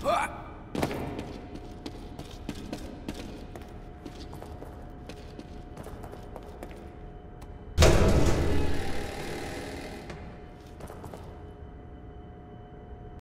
Huh!